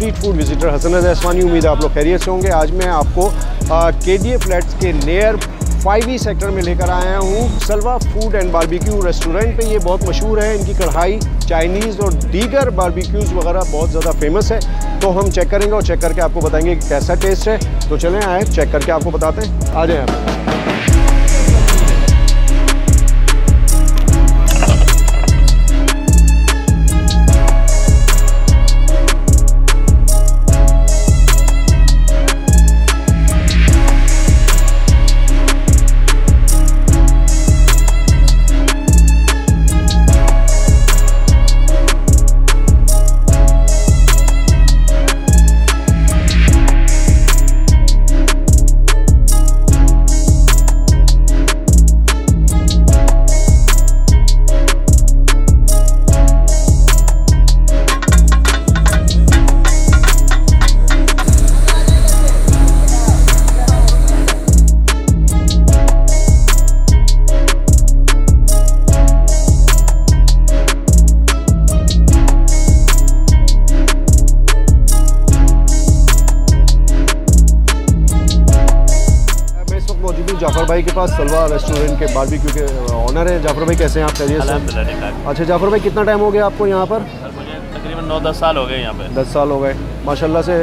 Fast food visitor Hasan Rajwani उम्मीद है आप लोग खैरियत से होंगे। आज मैं आपको के डी ए फ्लैट्स के लेयर फाइव ई सेक्टर में लेकर आया हूँ। Salwa food and barbecue restaurant पे ये बहुत मशहूर है। इनकी कढ़ाई चाइनीज़ और दीगर बारबेक्यूज़ वगैरह बहुत ज़्यादा फ़ेमस है। तो हम चेक करेंगे और चेक करके आपको बताएँगे कैसा टेस्ट है। तो चलें आए चेक करके आपको बताते हैं। आ जाएँ आप। जाफ़र भाई के पास सलवा रेस्टोरेंट के बारबेक्यू के ऑनर हैं। जाफ़र भाई कैसे हैं आप? खैरियत अच्छा जाफ़र भाई कितना टाइम हो गया आपको यहाँ पर? तकरीबन नौ दस साल हो गए यहाँ पे दस साल हो गए। माशाल्लाह से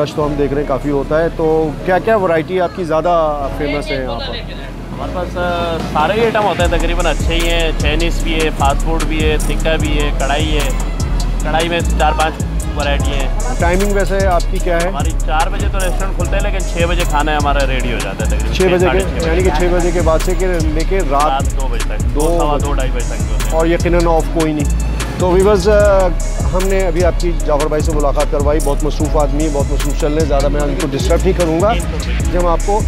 रश तो हम देख रहे हैं काफ़ी होता है। तो क्या क्या वैरायटी आपकी ज़्यादा फ़ेमस है यहाँ पर? हमारे पास सारे ही आइटम होते हैं तकरीबन अच्छे ही हैं। चाइनीज़ भी है फास्ट फ़ूड भी है तिक्का भी है कढ़ाई है। कढ़ाई में चार पाँच वैरायटी है। टाइमिंग वैसे आपकी क्या है? हमारी चार बजे तो रेस्टोरेंट खुलता है लेकिन छः बजे खाना हमारा रेडी हो जाता है तकरीबन। छः बजे के यानी कि छः बजे के बाद से लेके रात रात दो बजे तक। दो सवा दो ढाई बजे तक और यकीन ऑफ़ कोई नहीं। तो वीवर्स हमने अभी आपकी जाफ़र भाई से मुलाकात करवाई। बहुत मसरूफ़ आदमी बहुत मसरूफ़ चल रहे ज़्यादा मैं उनको डिस्टर्ब नहीं करूँगा। जब आपको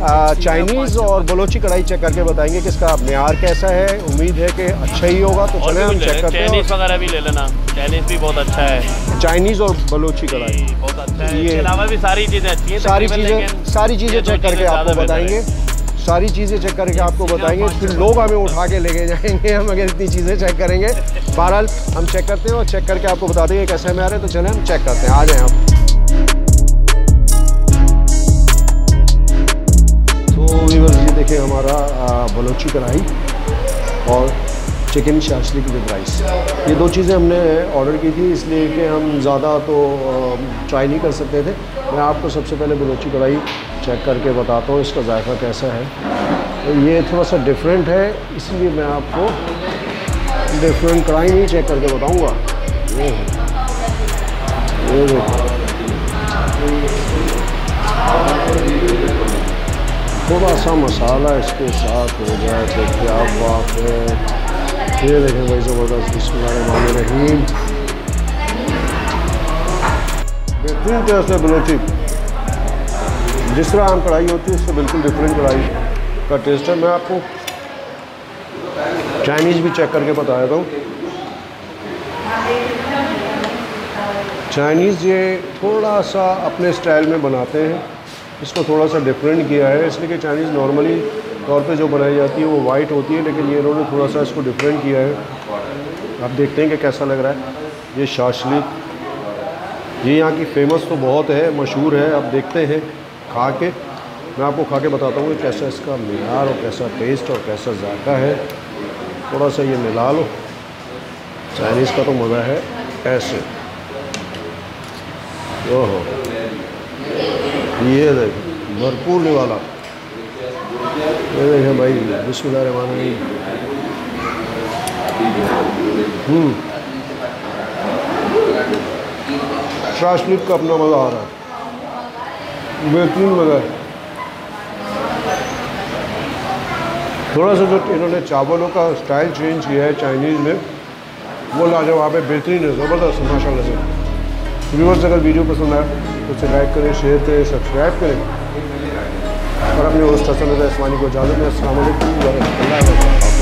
चाइनीज़ और बलोची कढ़ाई चेक करके बताएँगे कि इसका मैार कैसा है। उम्मीद है कि अच्छा ही होगा तो चले हम चेक करते हैं चाइनीज़ वगैरह भी ले लेना। चाइनीज़ भी बहुत अच्छा है। चाइनीज़ और बलोची कढ़ाई। बहुत अच्छा है। अलावा भी सारी चीज़ें अच्छी हैं सारी चीज़ें सारी चीज़ें चेक करके आपको बताएँगे। सारी चीज़ें चेक करके आपको बताएँगे। फिर लोग हमें उठा के लेके जाएँगे हम अगर इतनी चीज़ें चेक करेंगे। बहरहाल हम चेक करते हैं और चेक करके आपको बता देंगे कैसे में आ रहे हैं तो चलें हम चेक करते हैं। आ जाएँ आप। देखें हमारा बलोची कढ़ाई और चिकन शाशलिक विद राइस ये दो चीज़ें हमने ऑर्डर की थी, इसलिए कि हम ज़्यादा तो ट्राई नहीं कर सकते थे। मैं आपको सबसे पहले बलोची कढ़ाई चेक करके बताता हूँ, इसका जायका कैसा है। तो ये थोड़ा सा डिफरेंट है, इसलिए मैं आपको डिफरेंट कढ़ाई नहीं चेक करके बताऊँगा। ये देखो। थोड़ा सा मसाला इसके साथ हो जाए तो क्या बात है। ये देखें भाई ज़बरदस्त बिस्मिल्लाहिर्रहमानिर्रहीम बेहतरीन तरह से बलोची जिस तरह आम कढ़ाई होती है, उससे बिल्कुल डिफरेंट कढ़ाई का टेस्ट है। मैं आपको चाइनीज़ भी चेक करके बता देता हूँ चाइनीज़ ये थोड़ा सा अपने स्टाइल में बनाते हैं। इसको थोड़ा सा डिफरेंट किया है। इसलिए कि चाइनीज़ नॉर्मली तौर पे जो बनाई जाती है, वो वाइट होती है, लेकिन ये इन्होंने थोड़ा सा इसको डिफरेंट किया है। आप देखते हैं कि कैसा लग रहा है। ये शाशलिक ये यहाँ की फ़ेमस तो बहुत है, मशहूर है, आप देखते हैं, खा के। मैं आपको खा के बताता हूँ कि कैसा इसका मीनार और कैसा टेस्ट और कैसा जायका है। थोड़ा सा ये मिला लो। चाइनीज़ का तो मज़ा है ऐसे। ओहो। ये देखें, भरपूर निवाला। ये देखें भाई, बिस्मिल्लाह रहमान हम्म। शाशलिक का अपना मज़ा आ रहा है। बेहतरीन मज़ा है। थोड़ा सा जो इन्होंने चावलों का स्टाइल चेंज किया है चाइनीज़ में, वो लाजवाब है, बेहतरीन है, ज़बरदस्त माशाल्लाह से। व्यूवर्स अगर वीडियो पसंद आए तो उसे लाइक करें शेयर करें सब्सक्राइब करें। और अपने होस्ट हसन रजा इस्मानी को इजाज़त दें। असल वरह